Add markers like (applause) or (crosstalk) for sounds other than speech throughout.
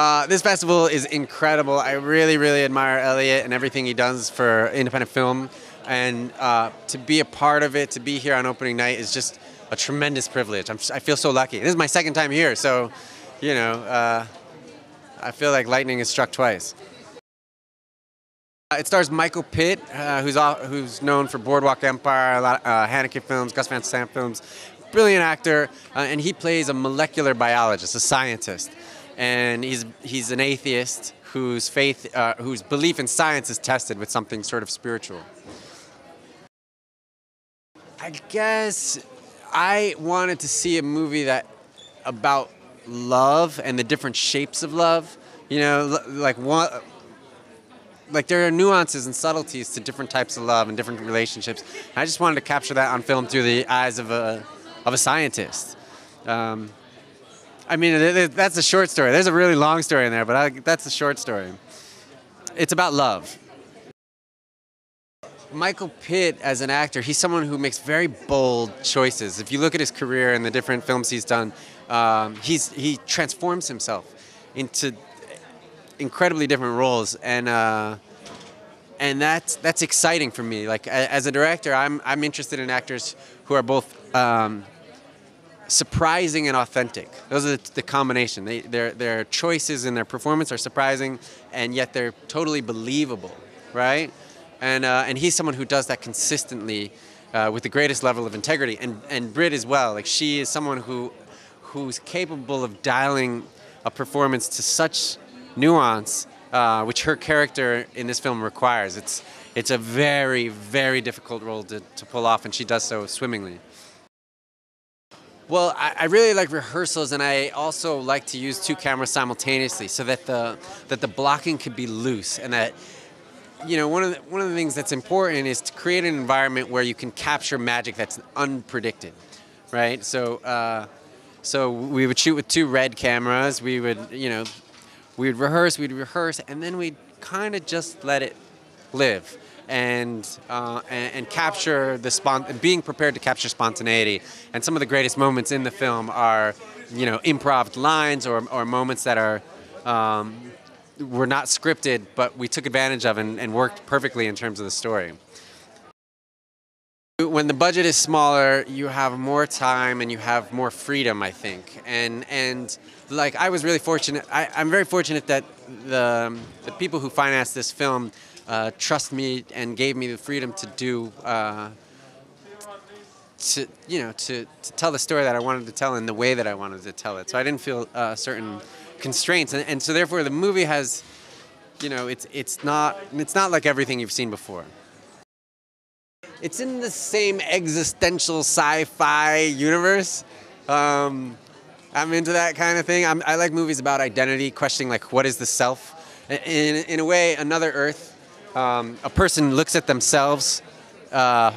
Uh, this festival is incredible. I really, really admire Elliot and everything he does for independent film. And uh, to be a part of it, to be here on opening night, is just a tremendous privilege. I'm, I feel so lucky. This is my second time here, so, you know, uh, I feel like lightning has struck twice. Uh, It stars Michael Pitt, uh, who's all, who's known for Boardwalk Empire, a lot, uh, Haneke films, Gus Van Sant films. Brilliant actor, and he plays a molecular biologist, a scientist, and he's he's an atheist whose faith, uh, whose belief in science is tested with something sort of spiritual. I guess I wanted to see a movie that about love and the different shapes of love. You know, like one like there are nuances and subtleties to different types of love and different relationships. I just wanted to capture that on film through the eyes of a of a scientist. Um, I mean, th- th- that's a short story. There's a really long story in there, but I, that's a short story. It's about love. Michael Pitt, as an actor, he's someone who makes very bold choices. If you look at his career and the different films he's done, um, he's he transforms himself into incredibly different roles, and uh, and that's that's exciting for me. Like as a director, I'm I'm interested in actors who are both um, surprising and authentic. Those are the, the combination. They, their their choices and their performance are surprising, and yet they're totally believable, right? And uh, and he's someone who does that consistently. Uh, with the greatest level of integrity, and and Brit as well. Like she is someone who, who's capable of dialing a performance to such nuance, uh, which her character in this film requires. It's it's a very very difficult role to, to pull off, and she does so swimmingly. Well, I, I really like rehearsals, and I also like to use two cameras simultaneously, so that the that the blocking could be loose, and that you know one of the, one of the things that's important is to create an environment where you can capture magic that's unpredicted, right? So. Uh, so we would shoot with two red cameras. We would, you know, we'd rehearse, we'd rehearse, and then we'd kind of just let it live and, uh, and and capture the spont- being prepared to capture spontaneity. And some of the greatest moments in the film are, you know, improv lines or, or moments that are. Um, were not scripted, but we took advantage of and, and worked perfectly in terms of the story. When the budget is smaller, you have more time and you have more freedom, I think. And and like I was really fortunate. I, I'm very fortunate that the the people who financed this film uh, trust me and gave me the freedom to do. Uh, to you know to, to tell the story that I wanted to tell in the way that I wanted to tell it. So I didn't feel uh, certain constraints, and, and so therefore the movie has, you know, it's it's not it's not like everything you've seen before. It's in the same existential sci-fi universe. Um, I'm into that kind of thing. I'm, I like movies about identity, questioning like what is the self. In, in a way, another Earth, um, a person looks at themselves uh,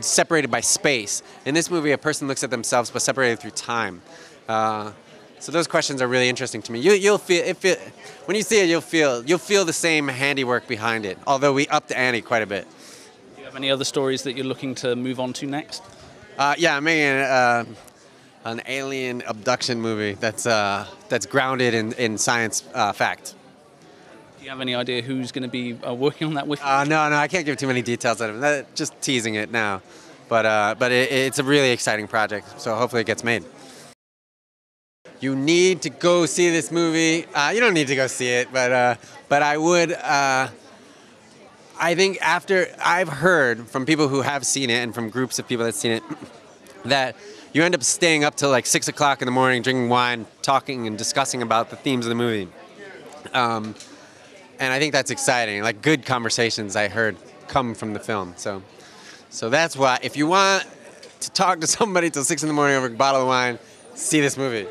separated by space. In this movie, a person looks at themselves but separated through time. Uh, so those questions are really interesting to me. You, you'll feel when you see it, you'll feel you'll feel the same handiwork behind it. Although we upped the ante quite a bit. Do you have any other stories that you're looking to move on to next? Uh, yeah, I'm making uh, an alien abduction movie that's uh, that's grounded in in science uh, fact. You have any idea who's going to be uh, working on that with you? Uh, no, no, I can't give too many details out of it. That- Just teasing it now, but uh, but it, it's a really exciting project. So hopefully it gets made. You need to go see this movie. Uh, you don't need to go see it, but uh, but I would. Uh, I think after I've heard from people who have seen it and from groups of people that've seen it (clears throat) that you end up staying up till like six o'clock in the morning, drinking wine, talking and discussing about the themes of the movie. Um, and I think that's exciting. Like good conversations I heard come from the film. So, so that's why if you want to talk to somebody till six in the morning over a bottle of wine, see this movie.